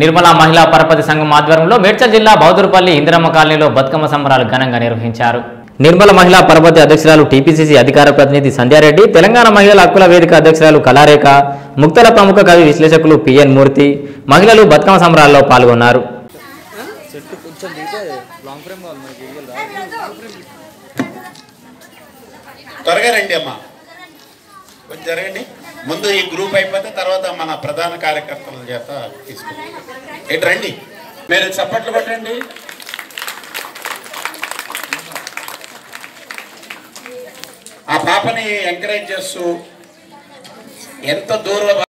నిర్మల మహిళా పరపతి సంఘం ఆధ్వర్యంలో మేడ్చల్ జిల్లా బౌదూరుపల్లి ఇందిరమ్మ కాలనీలో బతుకమ్మ సంబరాలు ఘనంగా నిర్వహించారు. నిర్మల మహిళా పరపతి అధ్యక్షురాలు టీపీసీసీ అధికార ప్రతినిధి సంధ్యారెడ్డి తెలంగాణ మహిళల హక్కుల వేదిక అధ్యక్షురాలు కళారేఖ ముక్తల ప్రముఖ కవి విశ్లేషకులు పిఎన్ మూర్తి మహిళలు బతుకమ్మ సంబరాల్లో పాల్గొన్నారు. త్వరగా రండి అమ్మా. కొంచెం జరగండి. ముందు ఈ గ్రూప్ అయిపోతే తర్వాత మన ప్రధాన కార్యకర్తల చేత తీసుకుంటాం. ఏంటి రండి. మీరు చప్పట్లు పట్టండి ఆ పాపని ఎంకరేజ్ చేస్తూ ఎంత దూరం